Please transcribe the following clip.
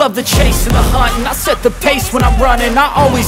love the chase and the hunt And I set the pace when I'm running. I always